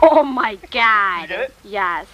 Oh my god. Yes.